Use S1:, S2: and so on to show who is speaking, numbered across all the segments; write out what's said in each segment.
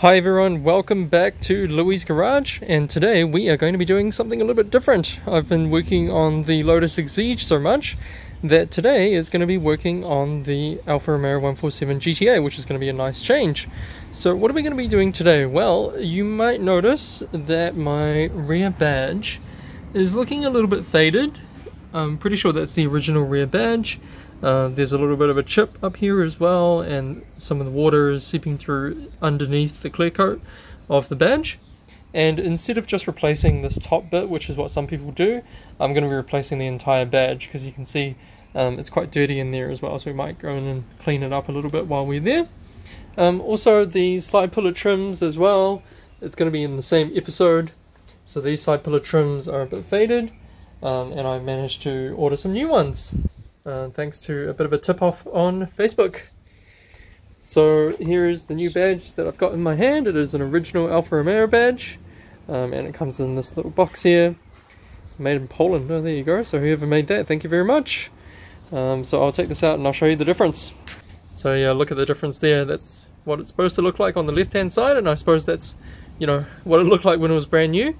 S1: Hi everyone, welcome back to Luey's Garage and today we are going to be doing something a little bit different. I've been working on the Lotus Exige so much that today is going to be working on the Alfa Romeo 147 GTA which is going to be a nice change. So what are we going to be doing today? Well, you might notice that my rear badge is looking a little bit faded. I'm pretty sure that's the original rear badge. Uh, there's a little bit of a chip up here as well and some of the water is seeping through underneath the clear coat of the badge. And instead of just replacing this top bit which is what some people do I'm going to be replacing the entire badge because you can see um, it's quite dirty in there as well so we might go in and clean it up a little bit while we're there. Um, also the side pillar trims as well. It's going to be in the same episode. So these side pillar trims are a bit faded um, and I managed to order some new ones uh, thanks to a bit of a tip off on Facebook. So here is the new badge that I've got in my hand. It is an original Alfa Romeo badge um, and it comes in this little box here. Made in Poland. Oh, there you go. So whoever made that, thank you very much. Um, so I'll take this out and I'll show you the difference. So yeah, look at the difference there. That's what it's supposed to look like on the left hand side and I suppose that's, you know, what it looked like when it was brand new.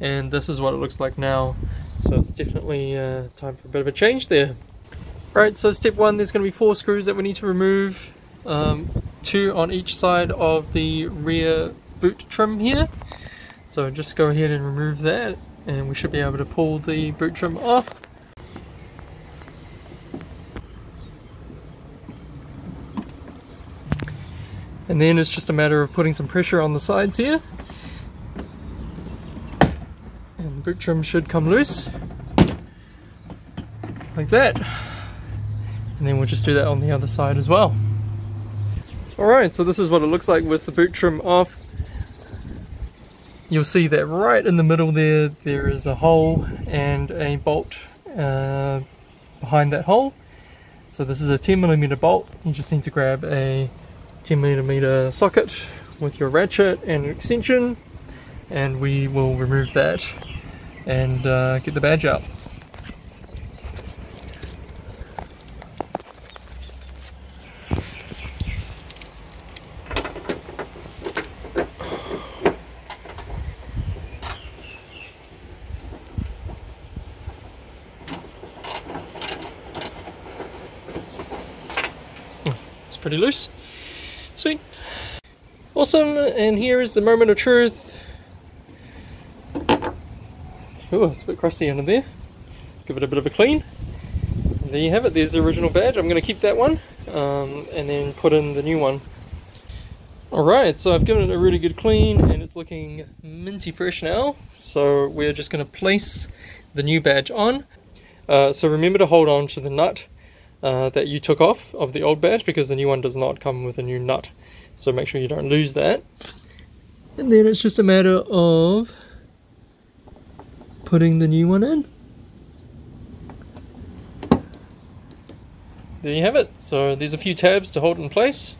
S1: And this is what it looks like now. So it's definitely uh, time for a bit of a change there. Right, so step one, there's going to be four screws that we need to remove, um, two on each side of the rear boot trim here. So just go ahead and remove that and we should be able to pull the boot trim off. And then it's just a matter of putting some pressure on the sides here. And the boot trim should come loose. Like that and then we'll just do that on the other side as well. Alright, so this is what it looks like with the boot trim off. You'll see that right in the middle there, there is a hole and a bolt uh, behind that hole. So this is a 10mm bolt. You just need to grab a 10mm socket with your ratchet and an extension and we will remove that and uh, get the badge out. Pretty loose. Sweet. Awesome, and here is the moment of truth. Oh, it's a bit crusty under there. Give it a bit of a clean. There you have it, there's the original badge. I'm going to keep that one, um, and then put in the new one. Alright, so I've given it a really good clean, and it's looking minty fresh now. So we're just going to place the new badge on. Uh, so remember to hold on to the nut uh, that you took off of the old badge because the new one does not come with a new nut. So make sure you don't lose that. And then it's just a matter of putting the new one in. There you have it. So there's a few tabs to hold in place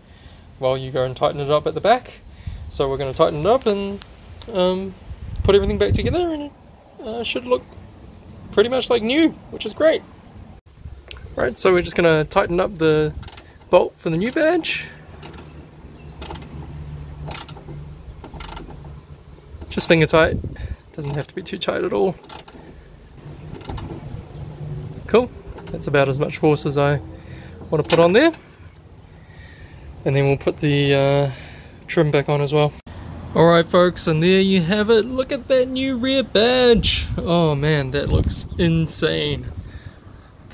S1: while you go and tighten it up at the back. So we're going to tighten it up and um, put everything back together and it uh, should look pretty much like new, which is great. Right, so we're just to tighten up the bolt for the new badge. Just finger tight, doesn't have to be too tight at all. Cool, that's about as much force as I want to put on there. And then we'll put the uh, trim back on as well. Alright folks, and there you have it. Look at that new rear badge. Oh man, that looks insane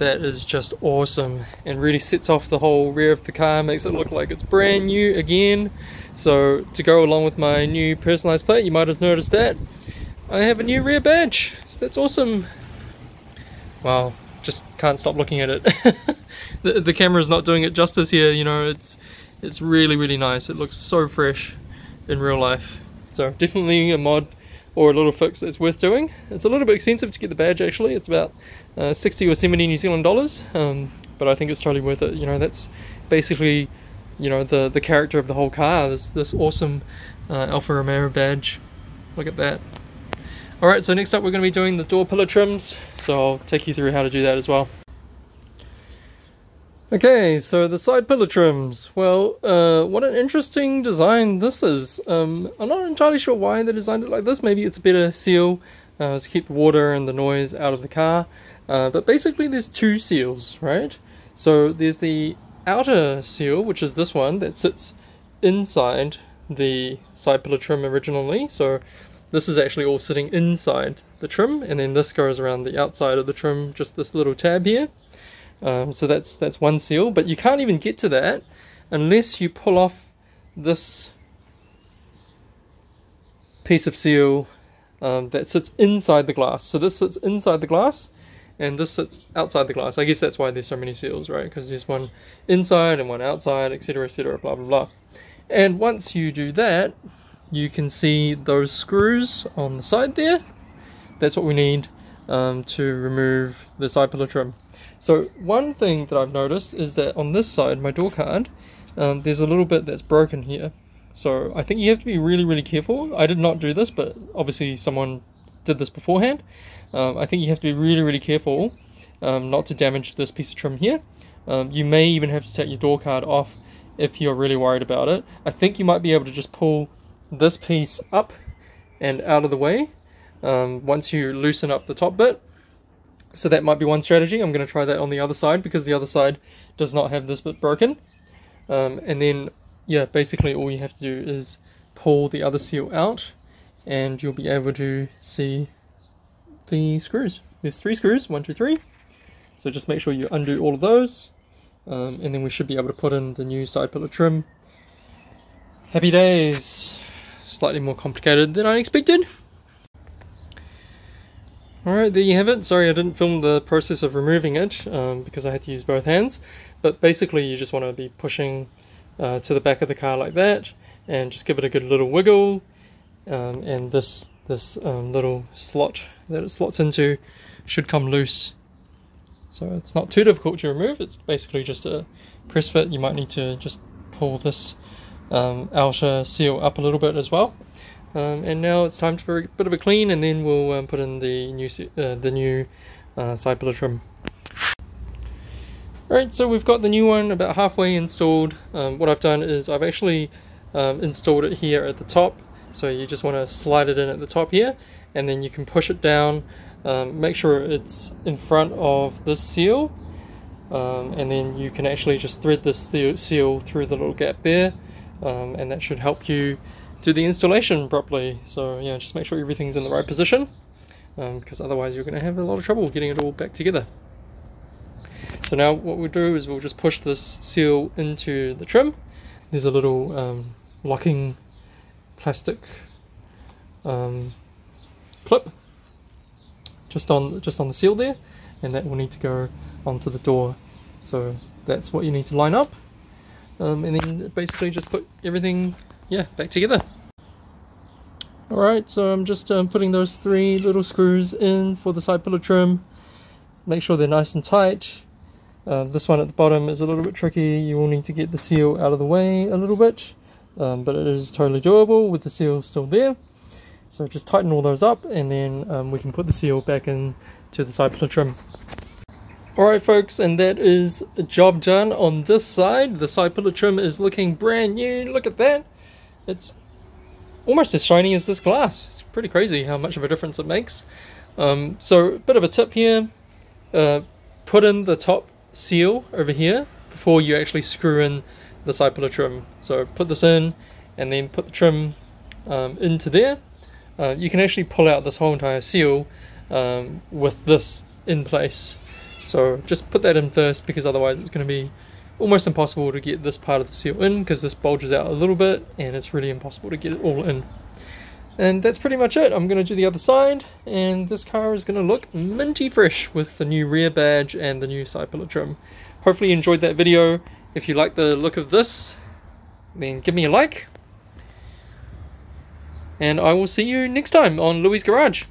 S1: that is just awesome and really sets off the whole rear of the car makes it look like it's brand new again. So to go along with my new personalized plate you might have noticed that I have a new rear badge. So that's awesome. Wow just can't stop looking at it. The, the is not doing it justice here you know it's it's really really nice. It looks so fresh in real life. So definitely a mod or a little fix that's worth doing. It's a little bit expensive to get the badge actually, it's about uh, 60 or 70 New Zealand dollars, um, but I think it's totally worth it. You know, that's basically, you know, the, the character of the whole car, this, this awesome uh, Alfa Romeo badge. Look at that. Alright, so next up we're going to be doing the door pillar trims, so I'll take you through how to do that as well. Okay, so the side pillar trims. Well, uh, what an interesting design this is. Um, I'm not entirely sure why they designed it like this. Maybe it's a better seal uh, to keep the water and the noise out of the car. Uh, but basically there's two seals, right? So there's the outer seal, which is this one that sits inside the side pillar trim originally. So this is actually all sitting inside the trim, and then this goes around the outside of the trim, just this little tab here. Um, so that's that's one seal, but you can't even get to that unless you pull off this piece of seal um, that sits inside the glass. So this sits inside the glass, and this sits outside the glass. I guess that's why there's so many seals, right? Because there's one inside and one outside, etc., etc., blah blah blah. And once you do that, you can see those screws on the side there. That's what we need um, to remove the side pillar trim. So one thing that I've noticed is that on this side, my door card, um, there's a little bit that's broken here. So I think you have to be really, really careful. I did not do this, but obviously someone did this beforehand. Um, I think you have to be really, really careful um, not to damage this piece of trim here. Um, you may even have to take your door card off if you're really worried about it. I think you might be able to just pull this piece up and out of the way um, once you loosen up the top bit. So that might be one strategy. I'm going to try that on the other side because the other side does not have this bit broken. Um, and then, yeah, basically all you have to do is pull the other seal out and you'll be able to see the screws. There's three screws, one, two, three. So just make sure you undo all of those. Um, and then we should be able to put in the new side pillar trim. Happy days! Slightly more complicated than I expected. Alright, there you have it. Sorry I didn't film the process of removing it um, because I had to use both hands. But basically you just want to be pushing uh, to the back of the car like that and just give it a good little wiggle um, and this this um, little slot that it slots into should come loose. So it's not too difficult to remove. It's basically just a press fit. You might need to just pull this um, outer seal up a little bit as well. Um, and now it's time for a bit of a clean and then we'll um, put in the new uh, the new uh, side pillar trim. Alright, so we've got the new one about halfway installed. Um, what I've done is I've actually um, installed it here at the top so you just want to slide it in at the top here and then you can push it down um, make sure it's in front of this seal um, and then you can actually just thread this seal through the little gap there um, and that should help you do the installation properly. So yeah just make sure everything's in the right position um, because otherwise you're going to have a lot of trouble getting it all back together. So now what we'll do is we'll just push this seal into the trim. There's a little um, locking plastic um, clip just on just on the seal there and that will need to go onto the door. So that's what you need to line up. Um, and then basically just put everything yeah back together. Alright so I'm just um, putting those three little screws in for the side pillar trim. Make sure they're nice and tight. Uh, this one at the bottom is a little bit tricky. You will need to get the seal out of the way a little bit um, but it is totally doable with the seal still there. So just tighten all those up and then um, we can put the seal back in to the side pillar trim. Alright folks, and that is a job done on this side. The side pillar trim is looking brand new. Look at that. It's almost as shiny as this glass. It's pretty crazy how much of a difference it makes. Um, so a bit of a tip here. Uh, put in the top seal over here before you actually screw in side pillar trim. So put this in and then put the trim um, into there. Uh, you can actually pull out this whole entire seal um, with this in place. So just put that in first because otherwise it's going to be almost impossible to get this part of the seal in because this bulges out a little bit and it's really impossible to get it all in. And that's pretty much it. I'm going to do the other side and this car is going to look minty fresh with the new rear badge and the new side pillar trim. Hopefully you enjoyed that video if you like the look of this, then give me a like. And I will see you next time on Luey's Garage.